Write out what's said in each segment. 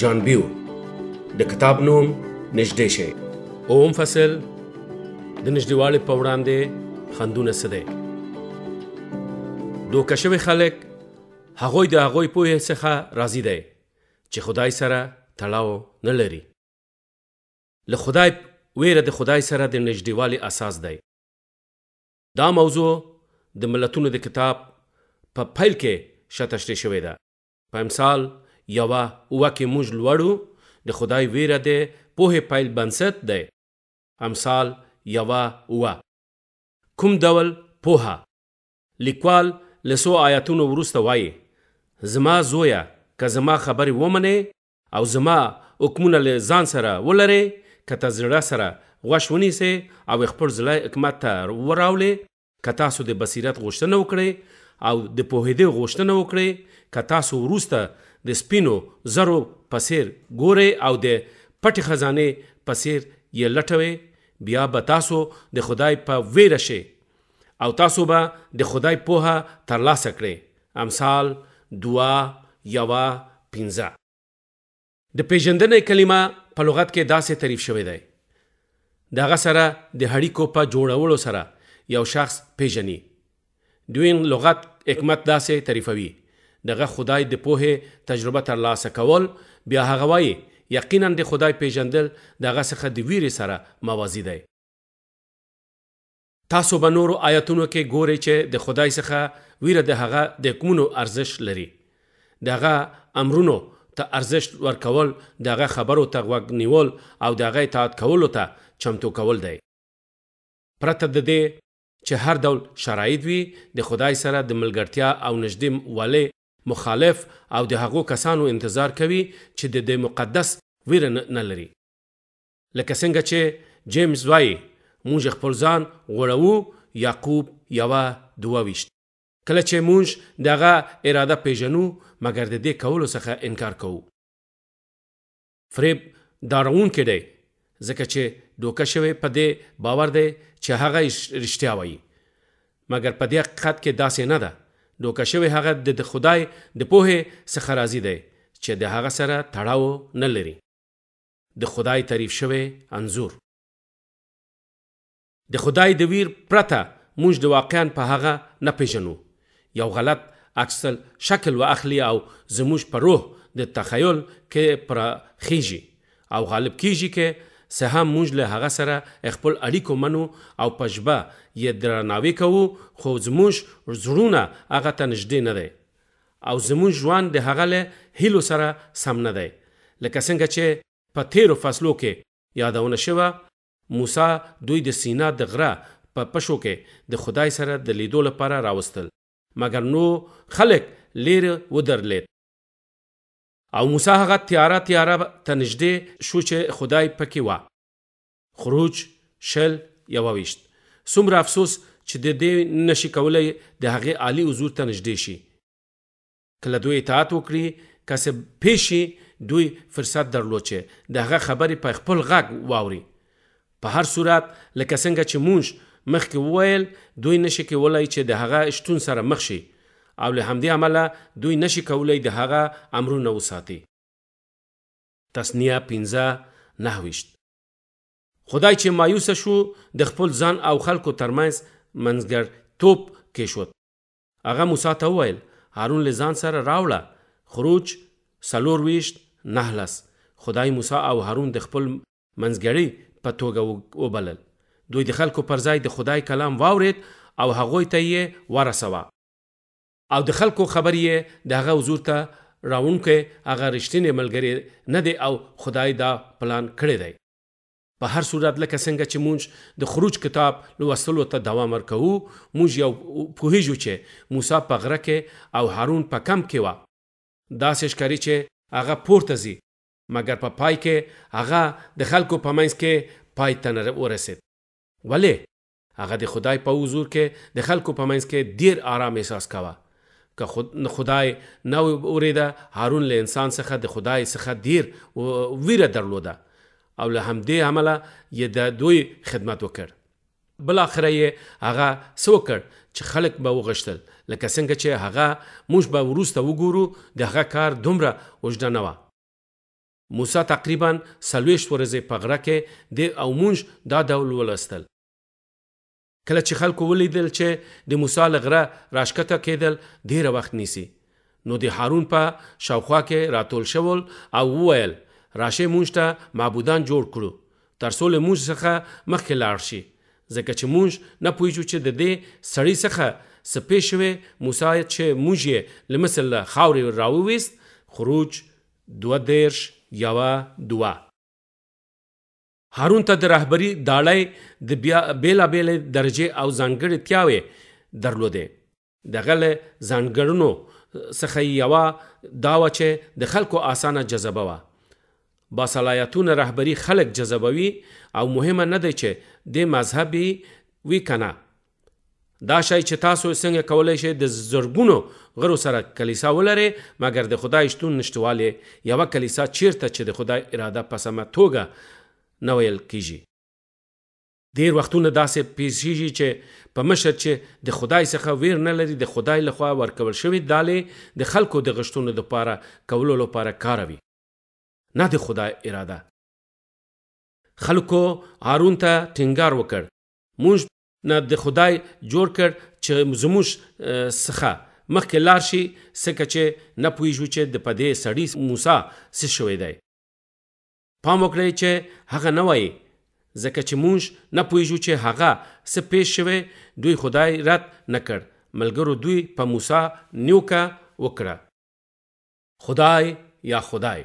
جان بیو د کتاب نوم نږدې شي اوم فصل د نږدېوالي په وړاندې خندونه څه دی دوکه شوی خلک هغوی د هغوی په څخه راضي دی چې خدای سره تړاو نه لري له خدای وېره د خدای سره د نژدېوالي اساس دی. دا موضوع د ملتونو د کتاب په پیل کې ښه تشریح شوې ده. په امثال یوه اووه کې موږ لوړو، د خدای وېره د پوهې پیل بنسټ دی. امثال یوه اووه. کوم ډول پوهه؟ لیکوال له څو آیتونو وروسته وايي، زما زویه! که زما خبرې ومنې او زما حکمونه له ځان سره ولرې که ته زړه سره غوش ونیسې او خپل زړه حکمت ته وراولې که تاسو د بصیرت غوښتنه وکړئ او د پوهېدې غوښتنه وکړئ که تاسو وروسته د سپینو زرو په څېر ګورئ او د پټې خزانې په څېر یې لټوئ بیا به تاسو د خدای په ویره شئ او تاسو به د خدای پوهه ترلاسه کړئ، امثال دوه، یوه، پنځه. د پېژندنې کلمه په لغت کې داسې تعریف شوې ده، د هغه سره د هړیکو په جوړولو سره یو شخص پېژني. دوین لغت حکمت داسې تعریفوي، د هغه خدای د پوهې تجربه ترلاسه کول، بیا هغه وايي، یقینا د خدای پېژندل د هغه څخه د ویرې سره موازي دی. تاسو به نورو آیتونو کې ګورئ چې د خدای څخه ویره د هغه د حکمونو ارزښت لري. د هغه امرونو ته ارزښت ورکول، د هغه خبرو ته غوږ نیول او د هغه اطاعت کولو ته چمتو کول دی. پرته د دې چې هر ډول شرایط وي، د خدای سره د ملګرتیا او نژدې والي مخالف او د هغو کسانو انتظار کوي چې د ده مقدس ویره نه لري. لکه څنګه چې جیمز وایي موږ خپل ځان غوړوو یعقوب یوه دوه ویشت کله چې موږ دغه اراده پیژنو مګر د دې کولو څخه انکار کوو فریب دارون کې دی ځکه چې دوکه شوی په دې باور دی چې هغه رښتیا وایي مګر په دې حقیقت کې داسې نه ده دوکه شوی هغه د خدای د پوهې څخه راضي دی چې د هغه سره تړاو نه لري د خدای تعریف شوی انځور. د خدای د ویر پرته مونږ د واقعا په هغه نه پېژنو. یو غلط عکس الشکل و اخلي او زموږ په روح د تخیل کې پرا خېژي او غالب کېږي که څه هم مونږ له هغه سره خپل اړیکو منو او په ژبه یې درناوی کوو خو زموږ زړونه هغه ته نژدې نه دی او زمونږ ژوند د هغه له هیلو سره سم نه دی لکه څنګه چې په تیرو فصلو کې یادونه شوه موسی دوی د سینا د غره په پشو کې د خدای سره د لیدو لپاره راوستل مګر نو خلک لیرې ودرلید او موسی هغه تیاره تیاره ته نږدې شو چې خدای پکې وه. خروج شل یوویشت څومره افسوس چې د دې نشي کولای د هغې عالی حضور ته نږدې شي که له دوی اطاعت وکړي که څه پیشي دوی فرصت درلود چې د هغه خبرې په خپل غږ واوري په هر صورت لکه څنګه چې مونږ مخکې وویل دوی نشي کولای چې د هغه شتون سره مخ شي او له همدې امله دوی نشي کولای د هغه امرونه وساتي تثنیه پنځه نهه ویشت خدای چې مایوسه شو د خپل ځان او خلکو ترمنځ منځګړتوب کېښود هغه موسی ته وویل هارون له ځان سره راوړه خروج څلور ویشت نهلس خدای موسی او هارون د خپل منځګړي په توګه وبلل دوی د خلکو پر ځای د خدای کلام واورېد او هغوی ته یې ورسوه او د خلکو خبرې یې د هغه حضور ته راوړونکی هغه رښتینی ملګری نه دی او خدای دا پلان کړی دی په هر صورت لکه څنګه چې مونږ د خروج کتاب لوستلو ته دوام ورکوو مونږ یو پوهیږو چې موسی په غره کې او هارون په کمپ کې وه داسې ښکاري چې هغه پورته ځي مګر په پای کې هغه د خلکو په منځ کې پای ته ورسید ولې هغه د خدای په حضور کې د خلکو په منځ کې ډیر آرام احساس کاوه. که خدای نه اوریده، هارون له انسان څخه د خدای څخه ډیر ویره درلوده او له همدې امله یې د دوی خدمت وکړ. بالاخره یې هغه څه وکړ چې خلک به وغوښتل، لکه څنګه چې هغه موږ به وروسته وګورو، د هغه کار دومره اوږده نه وه. موسی تقریبا څلوېښت ورځې په غره کې دی او مونږ دا ډول ولوستل. کله چې خلکو ولیدل چې د موسی له غره راښکته کېدل ډېره وخت نیسي، نو د هارون په شاوخوا کې راتول شول او وویل، راشئ مونږ ته معبودان جوړ کړو، تر څو له مونږ څخه مخکې لاړ شي، ځکه چې مونږ نه پوهېږو چې د دې سړي څخه څه پېښ شوي، موسی چې مونږ یې له مصر له خاورې راوویست، خروج دوه دېرش یوه دوه. هارون ته د رهبري داړی د بیا بېلا بېلې درجې او ځانګړې تیاوې درلودې. دغه له ځانګړنو څخه یې یوه دا وه چې د خلکو آسانه جذبه وه. باصلاحیتونه رهبري خلک جذبوي او مهمه نه دی چې دې مذهبي وي که نه دا شای چې تاسو څنګه کولای شئ د زرګونو غرو سره کلیسا ولرئ مګر د خدای شتون نشټواله یوه کلیسا چیرته چې د خدای اراده په سمه توګه نه ویل کیږي ډیر وختونه داسې پیسیږي چې په مشر چې د خدای څخه ویر نه لري د خدای لخوا ورکول شوی دالې د خلکو د غشتونو لپاره کولو لپاره کاروي نه د خدای اراده خلکو هارون ته ټینګار وکړ مونږ نه د خدای جوړ کړ چې زموږ څخه مخکې لار شي څکه چې نه پوهیږو چې د پدې سړی موسی څه شوی دی پام وکړئ چې هغه نه وایي ځکه چې مونږ نه پوهیږو چې هغه څه پیښ شوی دوی خدای رد نه کړ ملګرو دوی په موسی نیوکه وکړه خدای یا خدای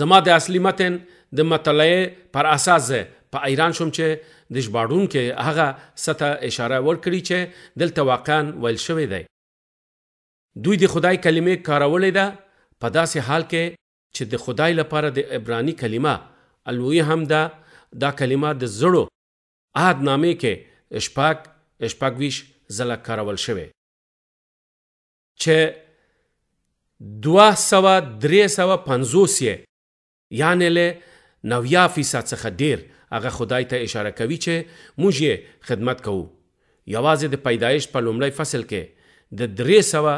زما د اصلي متن د مطلعې پر اساس زه په ایران شوم چې د ژباړونکي هغه ستا اشاره ورکړي چې دلته واقعا ویل شوی دی دوی د خدای کلمه کارولې ده په داسې حال کې چې د خدای لپاره د عبراني کلمه الوی هم ده دا کلمه د زړو عهد نامې کې شپږ شپږویش ځله کارول شوې چې دوه سوه درې سوه پنځوس یې یعنې له نویا فیصد څخه ډیر هغه خدای ته اشاره کوي چې موږ یې خدمت کوو یوازې د پیدایش په لومړی فصل کې د درې سوه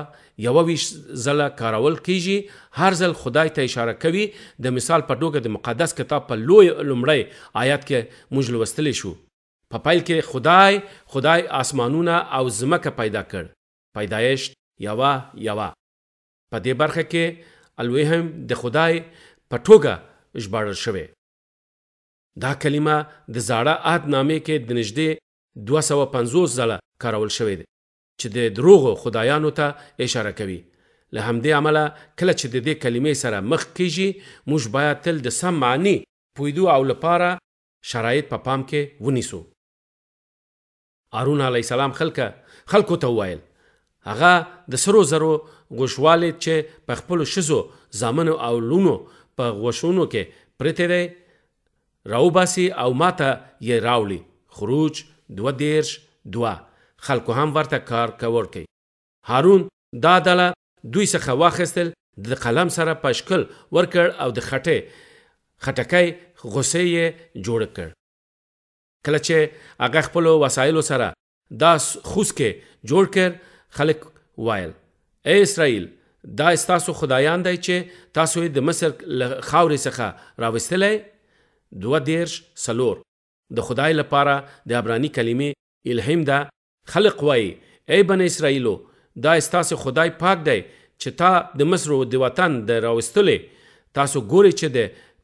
یوه ویشت ځله کارول کیږي هر ځل خدای ته اشاره کوي د مثال په ټوګه د مقدس کتاب په لوی لومړی آیات کې موږ لوستلی شو په پیل کې خدای خدای آسمانونه او ځمکه پیدا کړ پیدایشت یوه یوه په دې برخه کې الوهیم د خدای په ټوګه ژباړل شوی. دا کلمه د زاړه عهد نامې کې د نږدې 250 ځله کارول شوې ده چې د دروغو خدایانو ته اشاره کوي. له همدې امله کله چې د دې کلمې سره مخ کیږي موږ باید تل د سم معنی پوهیدو او لپاره شرایط په پام کې ونیسو. هارون علیه السلام خلکه خلکو ته وویل، هغه د سرو زرو غوښوالید چې په خپلو ښځو، زامنو او لوڼو په غوښونو کې پرتې دی، راوباسي او ما ته یې راوړي، خروج، دوه دېرش، دوه، خلکو هم ورته کار کور کئ. هارون دا دله دوی څخه واخیستل، د قلم سره په شکل ورکړ او د خټې خټکی، غوسې، یې جوړ کړ. کله چه هغه خپلو وسایلو سره دا خوسکی جوړ کړ خلک وایل ای اسرائیل دا ستاسو خدایان دی چه تاسو یې د مصر له خاورې څخه راوستلی دوه دېرش څلور د خدای لپاره د عبراني کلمې الهیم ده خلق وایي، ای بنی اسرائیلو! دا ستاسو خدای پاک دی چې تا د مصر و د وطن د راوستلې، تاسو ګورئ چې د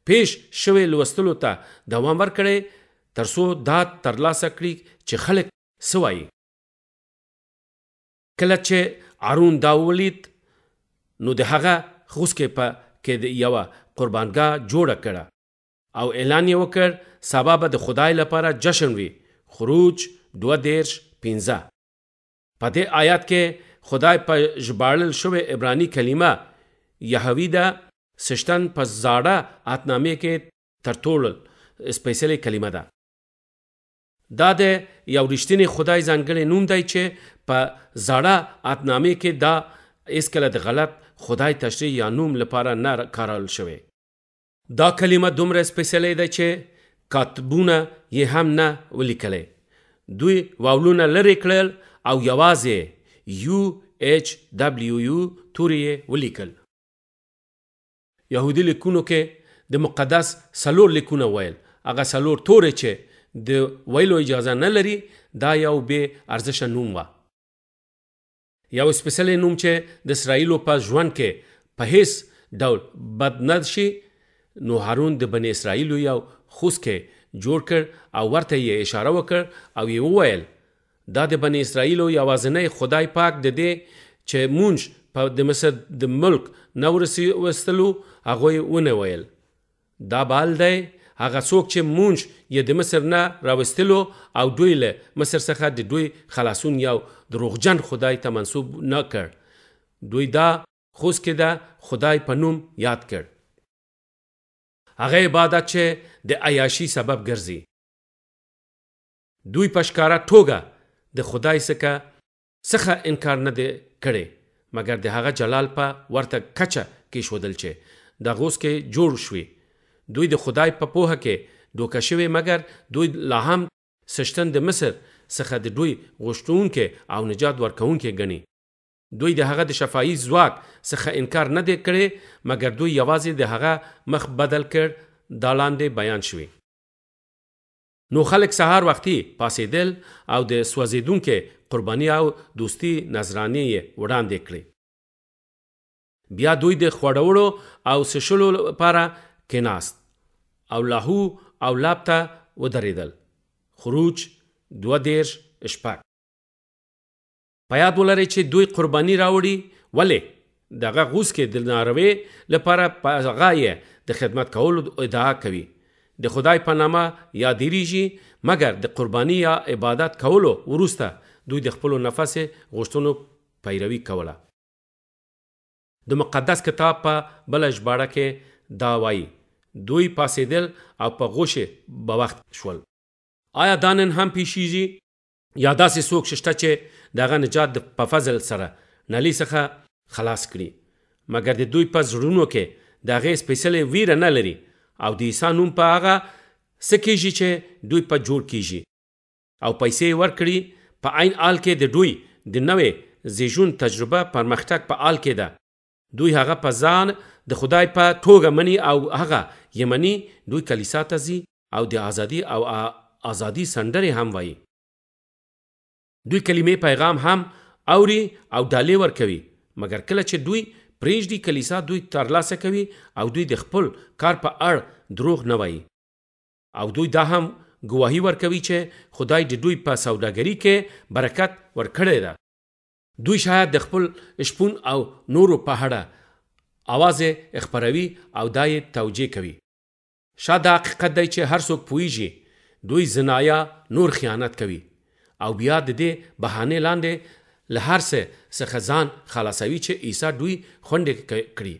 پېش شوې لوستلو ته دوام ورکړی تر څو داد ترلاسه کړي چې خلق څه وایي. کله چې عرون دا ولید نو د هغه خوسکې په کې یوه قربانګاه جوړه کړه. او اعلان یې وکړ، سبا به د خدای لپاره جشن وي، خروج دوه دېرش، پنځه. په دې آیت کې خدای په ژباړل شوې عبراني کلمه یهوی ده، سشتن په زاړه عهدنامې کې تر ټولو سپېڅلې کلمه ده. دا د یو رښتیني خدای ځانګړی نوم دی چې په زاړه عهدنامې کې دا هېڅکله د غلط خدای تشریح یا نوم لپاره نه کارول شوی. دا کلمه دومره سپېڅلې ده چې کاتبونه یې هم نه ولیکلې دوی واولونه لرې کړل او یوازې یو اچ دبلیو یو توري یې ولیکل یهودي لیکونو کې د مقدس سلور لیکونه ویل هغه سلور تورې چې د ویلو اجازه نه لري دا یو بې ارزشه نوم وه یو سپیڅلی نوم چې د اسرائیلو په ژوند کې په هیڅ ډول بد نه شي نو هارون د بنی اسرائیلو یو خوست کې جوړ کړ او ورته یې اشاره وکړ او یې وویل دا د بنی اسرائیلو یوازنی خدای پاک د دې چې مونږ په د مصر د ملک نه ورسي وستلو هغوی ونه ویل دا بال دی هغه څوک چې مونژ یې د مصر نه راوستلو او دوی له مصر څخه د دوی خلاصون یو دروغجن خدای ته منسوب نه کړ دوی دا خوز کې ده خدای په نوم یاد کړ هغه عبادت چې د عیاشي سبب ګرځي دوی په ښکاره ټوګه د خدای څخه څخه انکار نه دی کړی مګر د هغه جلال په ورته کچه کې شودل چې د غوس کې جوړ شوی دوی د خدای په پوهه کې دوکه شوی مګر دوی لا هم سشتن د مصر څخه د دوی غوښتونکې او نجات ورکونکې ګڼي دوی د هغه د شفایي ځواک څخه انکار نه دی کړی مګر دوی یوازې د هغه مخ بدل کړ دا لاندې بیان شوی. نو خلک سهار وختي پاڅېدل او د سوځېدونکې قرباني او دوستي نذرانې یې وړاندې کړې. بیا دوی د خوړوړو او څښلو لپاره کېناست او لاهو او لب ته ودرېدل، خروج دوه دېرش، شپږ. په یاد ولرئ چې دوی قرباني راوړي ولې دغه غوز کې د ناروې لپاره په هغه یې د خدمت کولو ادعا کوي د خدای په نامه یا دیریږي مګر د قرباني یا عبادت کولو وروسته دوی د خپل نفس غوښتنو پیروي کوله د مقدس کتاب په بل ژباړه کې دا وایي دوی پاسېدل او په غوښه بوخت شول آیا دا نن هم پیښیږي یا داسې څوک شته چې د هغه نجات د په فضل سره نلی څخه خلاص کړي مګر د دوی په زړونو کې د هغې سپېڅلې ویره نه لري او د عیسی نوم په هغه څه کېږي چې دوی په جوړ کېږي او پیسې یې ورکړي په عین حال کې د دوی د نوې زیږون تجربه پرمختګ په حال کې ده دوی هغه په ځان د خدای په توګه مني او هغه یې مني، دوی کلیسا ته ځي او د ازادي او ازادي سندرې هم وایي. دوی کلیمې پیغام هم اوري او ډالې ورکوي، مګر کله چې دوی پریږدي کلیسا دوی ترلاسه کوي او دوی د خپل کار په اړ دروغ نه وایي او دوی دا هم ګواهي ورکوي چې خدای د دوی په سوداګري کې برکت ورکړی ده. دوی شاید د خپل شپون او نورو په هړه اواز خبروي او دا یې توجیه کوي. شا دا حقیقت دی چې هر څوک پوهیږي دوی زنایا نور خیانت کوي او بیا د دې بهانې لاندې له هر څه څخه ځان خلاصوي چې عیسی دوی خونډې کړي.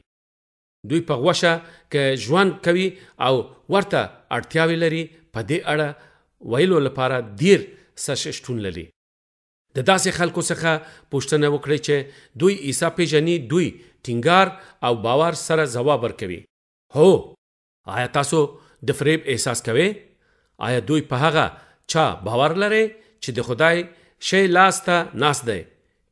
دوی په غوښه کې ژوند کوي او ورته اړتیاوې لري په دې اړه ویلو لپاره دیر څه شتون لري. د داسې خلکو څخه پوښتنه وکړئ چې دوی عیسی پېژني، دوی ټینګار او باور سره ځواب ورکوي، هو! آیا تاسو د فریب احساس کوئ؟ آیا دوی په هغه چا باور لرئ چې د خدای ښی لاس ته ناست دی،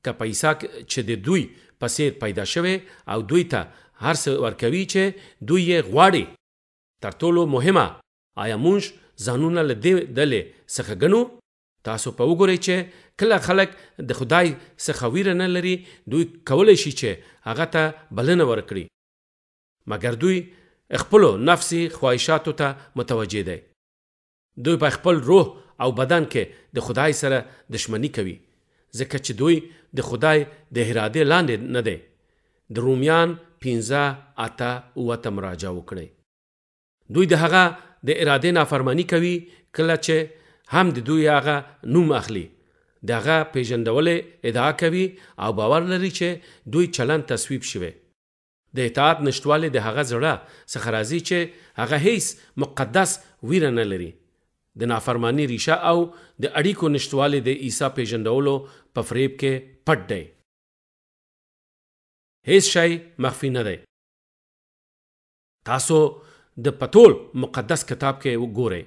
که په عیسی چې د دوی په څېر پیدا شوی او دوی ته هر څه ورکوي چې دوی یې غواړي؟ تر ټولو مهمه، آیا موږ ځانونه له دې ډلې څخه ګڼو؟ تاسو په وګورئ چې کله خلک د خدای څخه ویره نه لري دوی کولی شي چې هغه ته بلنه ورکړي مګر دوی خپلو نفسي خواهشاتو ته متوجه دی دوی په خپل روح او بدن کې د خدای سره دښمني کوي ځکه چې دوی د خدای د ارادې لاندې نه دی د رومیان 15 اته اوه ته مراجعه وکړئ دوی د هغه د ارادې نافرمانی کوي کله چې هم د دوی هغه نوم اخلي دغه پیژندولې ادعا کوي او باور لري چې دوی چلن تصویب شوی د اطاعت نشټوالی د هغه زړه څخه راځي چې هغه هیڅ مقدس ویره نه لري د نافرمانی ریشه او د اړیکو نشټوالی د عیسی پیژندولو په فریب کې پټ دی هیڅ شی مخفي نه دی تاسو د په تول مقدس کتاب کې وګورئ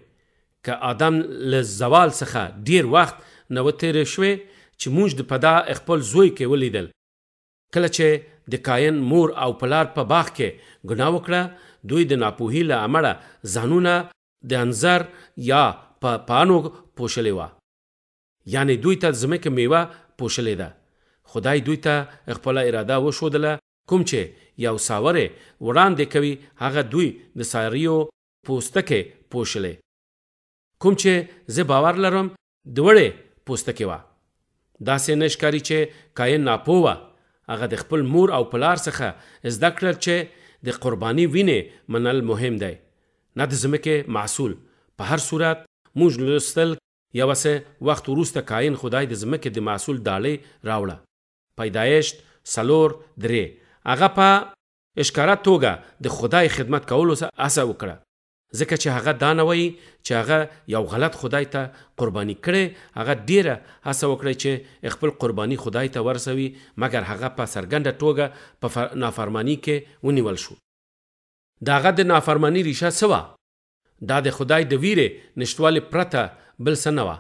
که آدم له زوال څخه ډیر وخت نه و تیر شوی چې موږ د پدا خپل زوی کې ولیدل کله چې د کاین مور او پلار په باغ کې ګناه وکړه دوی د ناپوهی له امړه ځانونه د انځر یا په پانو پوشلې وه یعنی دوی ته ځمکه میوه پوشلې ده خدای دوی ته خپل اراده وښودله کوم چې یو ساوری وړاندې کوي هغه دوی د ساریو پوستکی پوشلی کوم چې زه باور لرم دوړې پوستکی وه داسې نه ښکاري چې کاین ناپو وه هغه د خپل مور او پلار څخه زده کړل چې د قرباني وینې منل مهم دی نه د ځمکې محصول په هر صورت موږ لوستل یو څه وخت وروسته کاین خدای د ځمکې د محصول داړې راوړه پیدایشت څلور درې هغه په. ښکاره توګه د خدای خدمت کولو ته هڅه وکړه، ځکه چې هغه دا نه وايي چې هغه یو غلط خدای ته قرباني کړې، هغه ډېره هڅه وکړه چې خپل قرباني خدای ته ورسوي، مګر هغه په څرګنده توګه په نافرماني کې ونیول شو. د هغه د نافرماني ریښه څه وه؟ دا د خدای د ویرې نشتوالي پرته بل څه نه وه.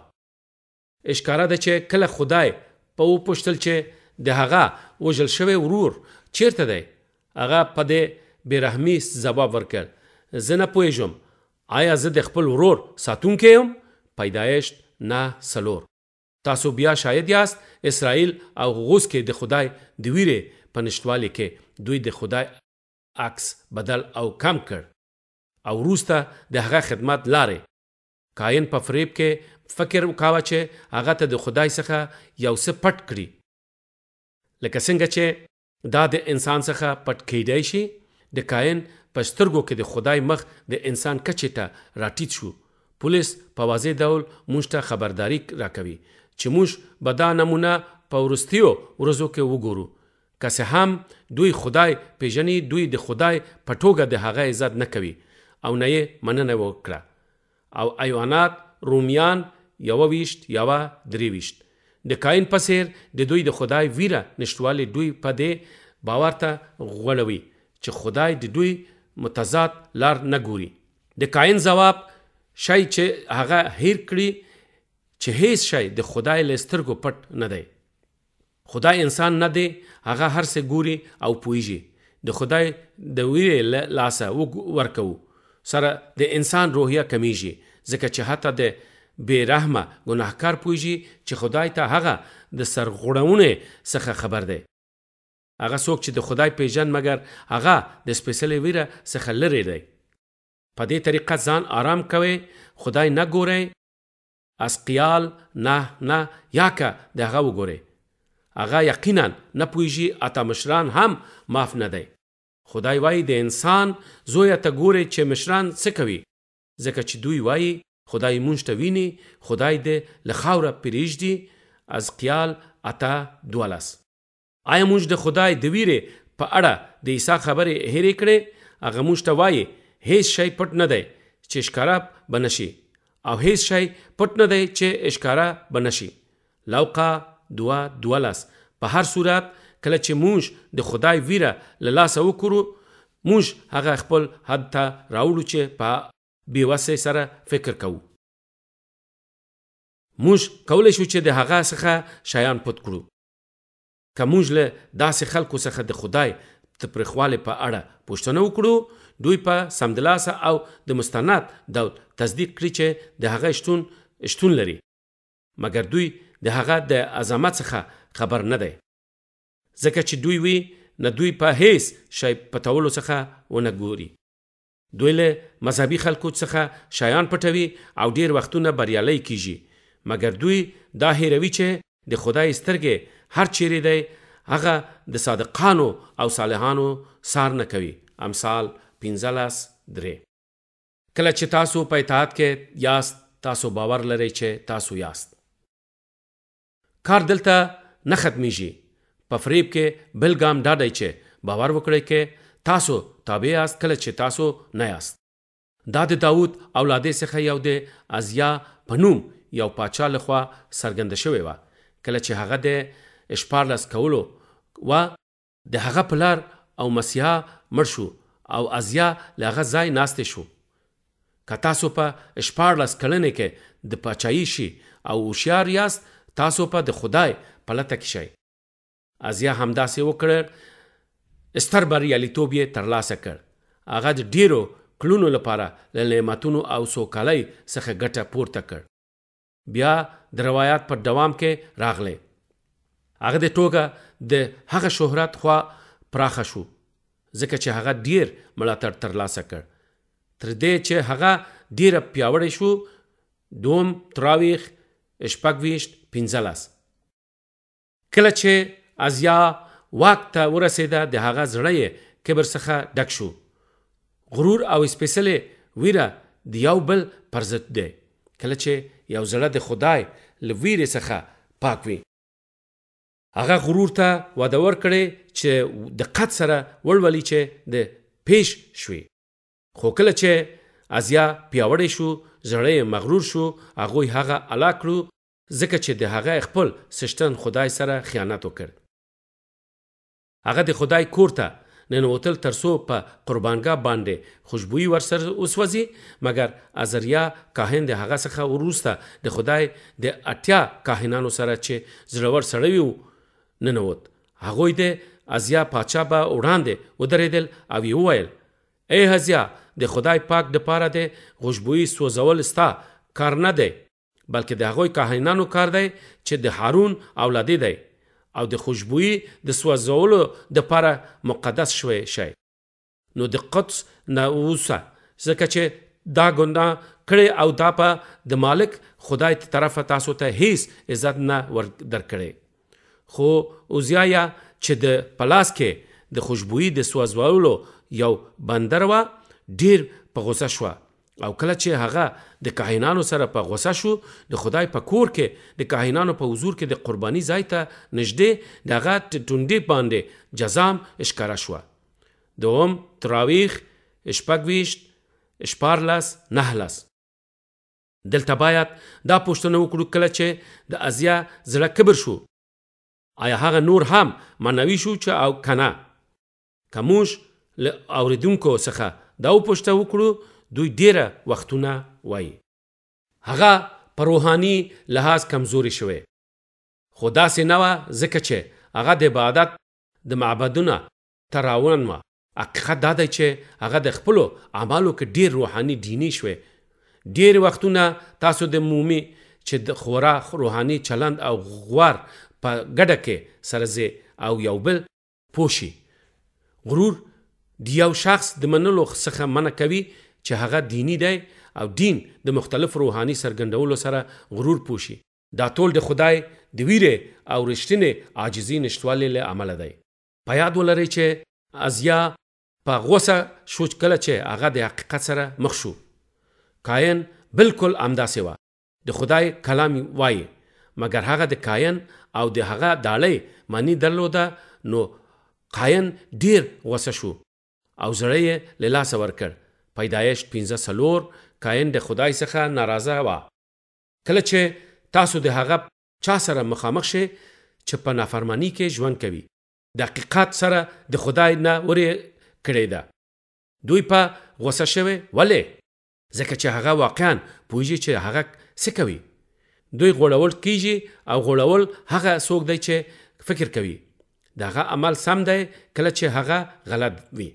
اشکاره ده چې کله خدای په وپوشتل چې د هغه وژل شوی ورور چیرته دی هغه په دې بیرحمی ځواب ورکړ زه نه پوهیږم آیا زه د خپل ورور ساتونکی یم پیدایشت نه څلور تاسو بیا شاید یاست اسرائیل او غوز کې د خدای د ویرې په نشتوالي کې دوی د خدای عکس بدل او کم کړ او وروسته د هغه خدمت لارې کاین په فریب کې فکر وکاوه چې هغه ته د خدای څخه یو څه پټ کړي لکه څنګه چې دا د انسان څخه پټ کیدای شي د کاین په سترګو کې د خدای مخ د انسان کچې ته راټیټ شو پولیس په واضح ډول موږ ته خبرداری راکوي چې موږ به دا نمونه په وروستیو ورځو کې وګورو که څه هم دوی خدای پېژني، دوی د خدای په ټوګه د هغه عزت نه کوي او نه یې مننه و کړه. او ایوانات، رومیان، یو ویشت، یوه درې ویشت. د کاین په څېر د دوی د خدای ویره نشتوالي دوی په دې باور ته غوړوي چې خدای د دوی متضاد لار نه ګوري. د کاین ځواب، شی چې هغه هیر کړي چې هیڅ شی د خدای له سترګو پټ نه دی. خدای انسان نه دی، هغه هر څه ګوري او پوهیږي. د خدای د ویرې له لاسه ورکوو سره د انسان روحیه کمیږي، ځکه چې حتی د بې رحمه ګناهکار پوهیږي چې خدای ته هغه د سرغړونې څخه خبر دی. هغه څوک چې د خدای پیژن مګر هغه د سپیڅلې ویره څخه لرې دی. په دې طریقه ځان آرام کوی، خدای نه ګوری، اسقیال، نه، نه، یاکه د هغه وګورئ. هغه یقینا نه پوهیږي حتی مشران هم معاف نه دی. خدای وایي د انسان زویه ته ګورې چې مشران څه کوي ځکه چې دوی وایي خدای مونږ ته ویني خدای دې له خاوره پریږدي، حزقیال اته، دوولس. آیا موږ د خدای د ویرې په اړه د عیسی خبرې هېرې کړې؟ هغه موږ ته وایي، هیڅ شی پټ نه دی چې ښکاره به نه شي او هیڅ شی پټ نه دی چې ښکاره به نه شي. لوقا دوه دولس په هر صورت کله چې موږ د خدای ویره له لاسه وکړو موږ هغه خپل حد ته راوړو چې په بې وسه سره فکر کوو. موږ کولی شو چې د هغه څخه شیان پټ کړو. که موږ له داسې خلکو څخه د خدای تپرخوالې په اړه پوښتنه وکړو، دوی په سمدلاسه او د مستند دول تصدیق کړي چې د هغه شتون شتون لري، مګر دوی د هغه د عظمت څخه خبر نه دی، ځکه چې دوی وي نه دوی په هیڅ شی پتولو څخه ونه ګوري. دوی له مذهبي خلکو څخه شیان پټوي او ډیر وختونه بریالي کیږي مګر دوی دا هیروي چې د خدای سترګې هر چیرې دی هغه د صادقانو او صالحانو سار نه کوي امثال 15 درې کله چې تاسو په اطاعت کې یاست تاسو باور لرئ چې تاسو یاست کار دلته نه ختمیږي په فریب کې بل ګام دا دی چې باور وکړئ که تاسو تابع یاست کله چې تاسو نه یاست دا د داود اولادې څخه یو د ازیا په نوم یو پاچا لخوا څرګنده شوې وه کله چې هغه د اشپارلس کولو وه د هغه پلار او مسیحا مړ شو او ازیا له هغه ځای ناسته شو که تاسو په شپاړلس کلنې کې د پاچاهي شي او هوښیار یاست تاسو په د خدای په لته کې شئ ازیا همداسې وکړل ستر بریالیتوب یې ترلاسه کړ هغه د ډیرو کلونو لپاره له نعمتونو او سوکالۍ څخه ګټه پورته کړ بیا د روایت په دوام کې راغلی هغه د ټوګه د هغه شهرت خوا پراخه شو ځکه چې هغه ډیر ملاتړ ترلاسه کړ تر دې چې هغه ډیر پیاوړی شو دوم تراویخ شپږویشت پنځلس کله چې ازیا واک ته ورسېده د هغه زړه یې کبر څخه ډک شو غرور او سپېڅلې ویره د یو بل پر ضد دی کله چې یو زړه د خدای له ویرې څخه پاک وي هغه غرور ته وده ورکړي چې دقت سره ولولي چې د پیش شوي خو کله چې ازیا پیاوړی شو زړه یې مغرور شو هغوی هغه الا کړو ځکه چې د هغه خپل څښتن خدای سره خیانت وکړ. هغه د خدای کور ته ننوتل تر څو په قربانګاه باندې خوشبويي ورسره وسوځي، مګر عزریا کاهن د هغه څخه وروسته د خدای د اتیا کاهنانو سره چې زړور سړی و ننوت. هغوی د عزیا پاچا به وړاندې ودرېدل او یې وویل، ای عزیا، د خدای پاک دپاره د غوشبويي سوځول ستا کار نه دی، بلکې د هغوی کاهنانو کار دی چې د هارون اولادې دی او د خوشبویي د سوځولو د پاره مقدس شوی شي نو د قدس نه اوسه ځکه چې دا ګناه کړې او دا په د مالک خدای طرفه تاسو ته هیڅ عزت نه ور درکړي خو اوزیا یا چې د پلاس کې د خوشبوئی د سوځولو یو بندر وه ډیر په غوسه شوه او کله چې هغه د کاهنانو سره په غوسه شو د خدای په کور کې د کاهنانو په حضور کې د قرباني ځای ته نږدې د هغه ټونډې باندې جزام ښکاره شوه دوم تراویخ شپږ ویشت شپارلس نهلس دلته باید دا پوښتنه وکړو کله چې د ازیا زړه کبر شو آیا هغه نور هم معنوي شو چې او کنه که موږ له اوریدونکو څخه دا وپوښته وکړو دوی ډیره وختونه وایي هغه په روحاني لحاظ کمزوري شوی خو داسې نه وه ځکه چې هغه د عبادت د معبدونه ته راوړن وه حقیقت دا دی چه هغه د خپلو اعمالو که ډیر روحانی دینی شوی ډیر وختونه تاسو د مومی چه د خورا روحانی چلند او غور په ګډه که سره ځی او یو بل پوه شی غرور د یو شخص د منلو څخه منع کوی چه هغه دینی دی او دین د مختلفو روحانی څرګندولو سره غرور پوه شی دا تول د خدای د ویری او رشتینی عاجزی نشتوالی له امله دی. په یاد ولرئ چې ازیا په غوسه شو کله چې هغه د حقیقت سره مخ شو کاین بالکل همداسې وه د خدای کلام وایي مګر هغه د کاین او د هغه داړۍ معنی درلوده نو کاین ډیر غوسه شو او زړه یې له لاسه ورکړ پیدایش 15 سلور کاین د خدای څخه ناراضه وه کله چې تاسو د هغه چا سره مخامخ شې چې په نافرمانی کې ژوند کوي دقیقات سره د خدای نه ورې کړې ده دوی په غوسه شوه ولې ځکه چې هغه واقعا پوهیږي چې هغه څه کوي دوی غوړول کیږي او غوړول هغه څوک دی چې فکر کوي دغه عمل سم دی کله چې هغه غلط وي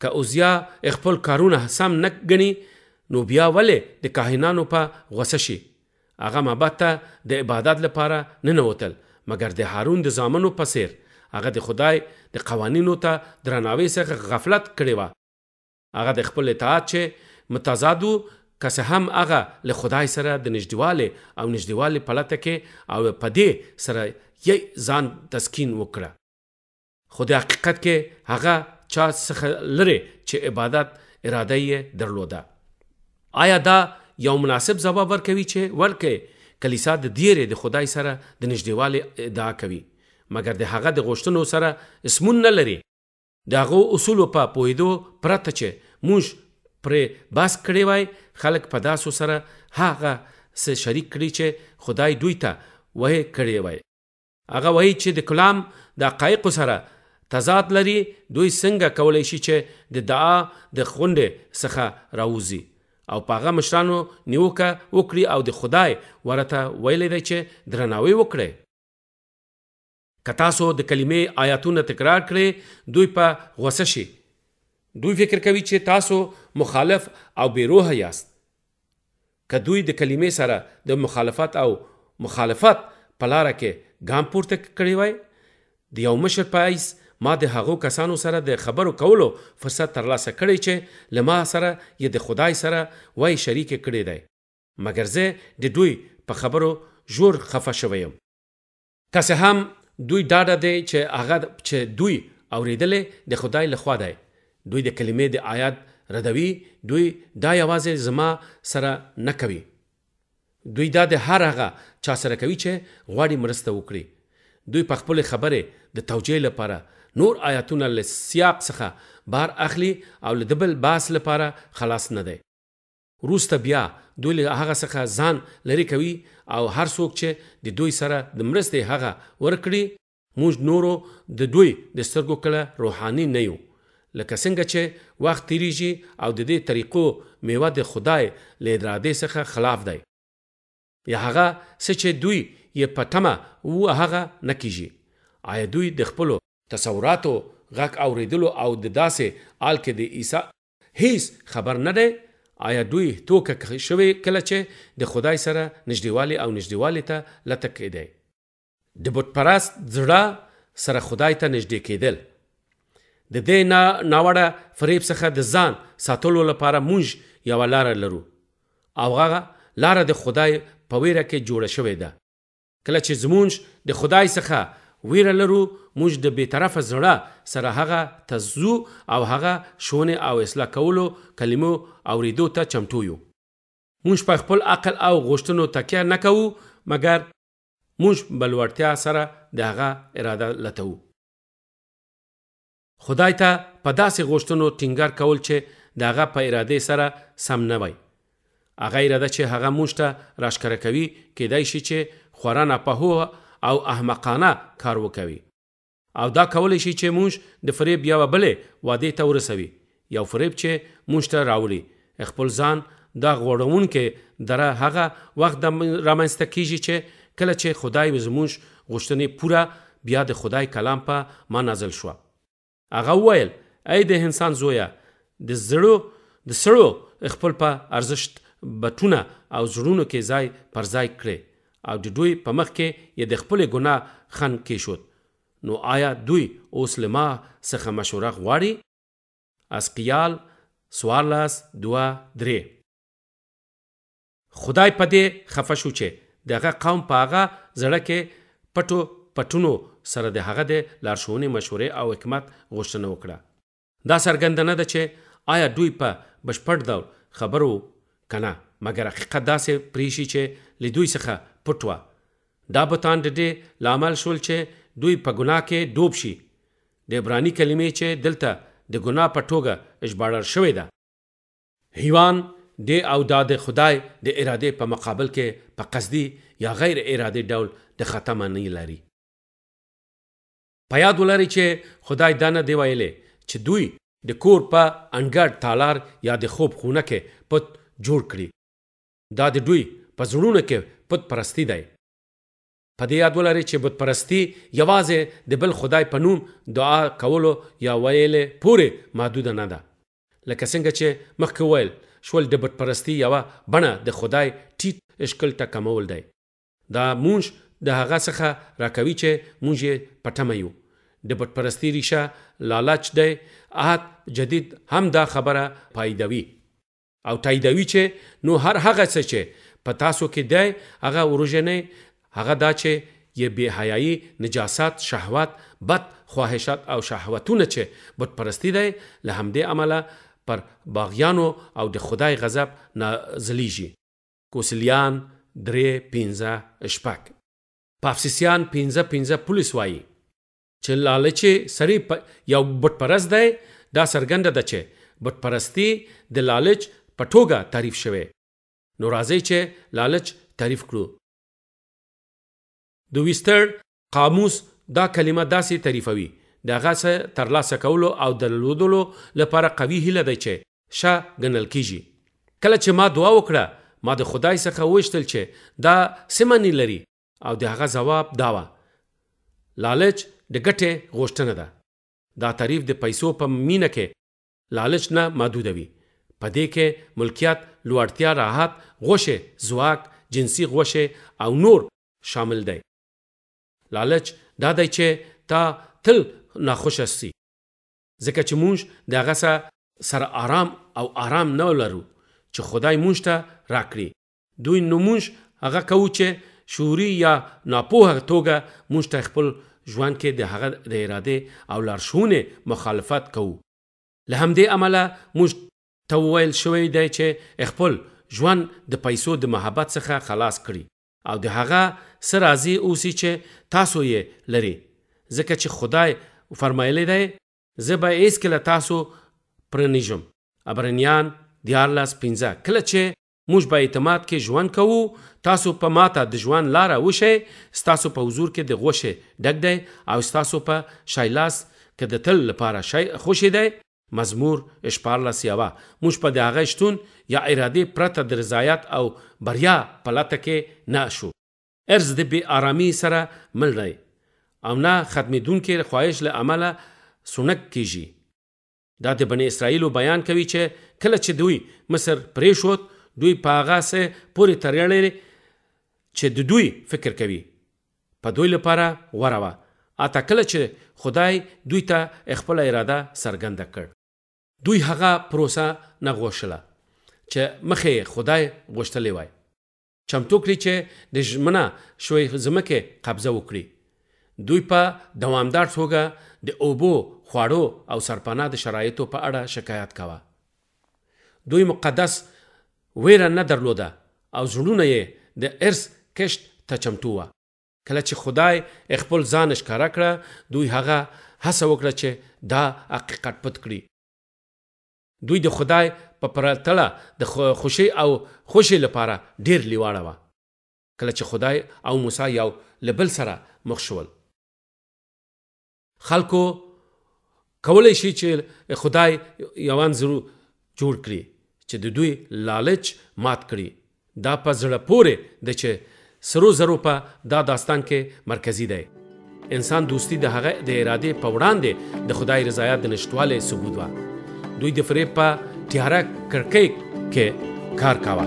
که اوزیا خپل کارونه سم نه ګني نو بیا ولې د کاهنانو په غوسه شي هغه معبد ته د عبادت لپاره نه نوتل مګر د هارون د زامنو په څیر هغه د خدای د قوانینو ته درناوی څخه غفلت کړی و هغه د خپل اطاعت چې متضاد وو که څه هم هغه له خدای سره د نږدېوالي او نږدېوالي په لټه کې او په دې سره یې ځان تسکین وکړه خو د حقیقت کې هغه چا څخه لري چې عبادت اراده یې درلوده آیا دا یو مناسب ځواب ورکوي چې ورکه کلیسا د دیره د خدای سره د نږدېوالي ادعا کوي مګر د هغه د غوښتنو سره اسمون نه لري د هغه اصول په پوهیدو پرته چې موږ پر باس کړی وای خلک په داسو سره هغه سه شریک کړي چې خدای دوی ته وه کړی وای هغه وایي چې د کلام د حقایقو سره تضاد لري دوی څنګه کولی شي چې د دعا د غونډې څخه راوځي او په هغه مشرانو نیوکه وکړي او د خدای ورته ویلی دی چې درناوی وکړئ که تاسو د کلمې آیاتونه تکرار کړئ دوی په غوسه شي دوی فکر کوي چې تاسو مخالف او بیروه یاست که دوی د کلمې سره د مخالفت او مخالفت په لاره کې ګام پورته کړی وای د یو مشر په ایس ما د هغو کسانو سره د خبرو کولو فرصت ترلاسه کړی چې له ما سره یې د خدای سره وای شریک کړی دی مګر زه د دوی په خبرو ژور خفه شوی یم. که څه هم دوی ډاډه دی چې هغه چې دوی اورېدلی د خدای له خوا دی، دوی د کلمې د آیات ردوي، دوی دا یوازې زما سره نه کوي، دوی دا د هر هغه چا سره کوي چې غواړي مرسته وکړي. دوی په خپلې خبرې د توجیه لپاره نور آیاتونه له سیاق څخه بهر اخلي او له د بل بحث لپاره خلاص نه دی. وروسته بیا دوی له هغه څخه ځان لرې کوي او هر څوک چې د دوی سره د مرستې هغه ورکړي موږ نورو د دوی د سترګو کله روحاني نه یو لکه څنګه چې وخت تیریږي او د دې طریقو میوه د خدای له ارادې څخه خلاف دی یا هغه څه چې دوی یې په تمه و هغه نه کیږي آیا دوی د خپلو تصوراتو غږ اوریدلو او د داسې آل کې د عیسی هیس خبر نه دی آیا دوی توکه کښ شوی کله چه د خدای سره نژدیوالی او نژدیوالی ته لتک کیدی. د بت پرست زړه سره خدای ته نژدی کیدل. د دی نا ناوړه فریب څخه د ځان ساتلو لپاره مونژ یوه لاره لرو او هغه لاره د خدای په ویره کښ جوړه شوی ده. کله چې زمونژ د خدای څخه ویره لرو مونژ د بې طرفه زړه سره هغه ته ځو او هغه ښونې او اصلاح کولو کلمو اوریدو ته چمټو یو. مونژ پر خپل عقل او غوښتنو تکیه نه کوو مګر مونژ به لوړتیا سره د هغه اراده لتوو. خدای ته په داسې غوښتنو ټینګار کول چې د هغه په اراده سره سم نه وای هغه اراده چې هغه موږ ته راښکاره کوي کېدای شي چې خورا ناپوهه او احمقانه کار وکوي او دا کولی شي چې موږ د فریب یوه بلې وعدې ته ورسوي یو فریب چه مونږ ته راوړي خپل ځان دا غوړوونکې دره هغه وخت رامنځته کیږي چه کله چه خدای زمونږ غوښتنې پوره بیا د خدای کلام په ما نازل شو هغه وویل ای د انسان زویه د زړو د سړو خپل په ارزښت بټونه او زړونو کې ځای پر ځای کړې او د دوی په مخ کې یې د خپلې ګناه خن کیښود نو آیا دوی اوس له ما څخه مشوره غواړي؟ اسقیال څوارلس دوه درې خدای په دې خفه شو چې د هغه قوم په هغه زړه کې پټو پټونو سره د هغه د لارښوونې مشورې او حکمت غوښتنه وکړه دا څرګنده نه ده چې آیا دوی په بشپړ ډول خبرو کنه مګر حقیقت داسې پریشي چې له دوی څخه پټ وه دا بتان د دې لامل شول چې دوی په ګناه کې ډوب شي د عبراني کلمې چې دلته د ګناه په ټوګه ژباړل شوې ده. حيوان دی او دا د خدای د ارادې په مقابل کې په قصدي يا غير ارادي ډول د خطا معنی لري. په ياد ولرئ چې خدای دا نه دی ويلي چې دوی د کور په انګړ تالار يا د خوب خونه کې پت جوړ کړي. دا د دوی په زړونو کې پت پرستي دی. په دې یاد ولرئ چې بت پرستي یوازې د بل خدای په نوم دعا کولو یا ویلې پورې محدوده نه ده لکه څنګه چې مخکې ویل شول د بت پرستي یوه بڼه د خدای ټیټ اشکل ته کمول دی دا مونږ د هغه څخه راکوي چې مونږ یې پټمه یو د بت پرستی ریشه لالچ دی عهد جدید هم دا خبره پایدوي او تاییدوي چې نو هر هغه څه چې په تاسو کې دی هغه وروژنئ هغه دا چې یې بې حیایي، نجاست، شهوت، بد خواهشات او شهوتونه چې بت پرستي دی له همدې امله پر باغیانو او د خدای غضب نازلیږي. کوسلیان، درې، پنځه، شپږ. پافسیسیان، پنځه، پنځه، پولیس وايي، چې لالچې سری په یو بت پرست دی دا څرګنده ده چې بت پرستی د لالچ په ټوګه تعریف شوه نو راځي چې لالچ تعریف کړو د ویستر قاموس دا کلمه داسې تعریفوي دغه څه ترلاسه کولو او درلودلو لپاره قوي هیله دی چې شه ګنل کیږي کله چې ما دعا وکړه ما د خدای څخه وشتل چې دا سمنی لري او د هغه ځواب دا وه، لالچ د ګټې غوښتنه ده. دا تعریف د پیسو په مینه کې لالچ نه محدود وي. په دې کې ملکیت، لوړتیا، راحت، غوښې، ځواک، جنسي غوښې او نور شامل دی. لالچ دا دی چې تا تل ناخوښه شي، ځکه چې مونږ د هغه څه سره ارام او ارام نه لرو چې خدای مونږ ته راکړي دوی نو مونږ هغه کوو چې شعوري یا ناپوه توګه مونږ ته خپل ژوند کې د هغه د ارادې او لارښوونې مخالفت کوو له همدې امله مونږ ته وویل شوی دی چې خپل ژوند د پیسو د محبت څخه خلاص کړي او د هغه څه راضي اوسي چې تاسو یې لري ځکه چې خدای فرمایلی دی زه به هیڅکله تاسو پرنیژم عبرنیان دیارلس پنځه کله چې موږ په اعتماد کې ژوند کوو تاسو په ماته د ژوند لاره وشئ ستاسو په حضور کې د غوښې ډک دی او ستاسو په شایلاس که د تل لپاره شای خوشې دی مزمور شپارلس یوه موږ په د هغه شتون یا ارادې پرته د رضایت او بریا په لته کې نه شو ارز د بې آرامي سره مل دی او نه ختمېدونکې خواهش له امله سونک کیږي دا د بني اسرائیلو بیان کوي چې کله چې دوی مصر پریښود دوی په هغه څه پورې تړلې چې د دوی فکر کوي په دوی لپاره غوره وه اته کله چې خدای دوی ته خپل اراده څرګنده کړ دوی هغه پروسه نه غوښله چې مخې خدای غوښتلې وای چمتو کړي چې د ژمنه شوی ځمکې قبضه وکړي دوی په دوامدار توګه د اوبو، خواړو او سرپناه د شرایطو په اړه شکایت کاوه. دوی مقدس ویره نه درلوده او زړونه یې د ارث کښت ته چمتو وه. کله چې خدای خپل ځان ښکاره کړ، دوی هغه هڅه وکړه چې دا حقیقت پټ کړي. دوی د خدای په پرتله د خوشی او خوشی لپاره ډیر لیواړه وه کله چې خدای او موسی یو له بل سره مخ شول. خلکو کولی شي چې خدای یوانځور جوړ کړي چې د دوی لالچ مات کړي دا په زړه پورې ده چې سرو زرو په دا داستان کې مرکزي دی. انسان دوستي د هغه د ارادې په وړاندې د خدای رضایت د نشتوالي ثبوت وه. دوی د فریب په تیاره کړکۍ کې کار کاوه.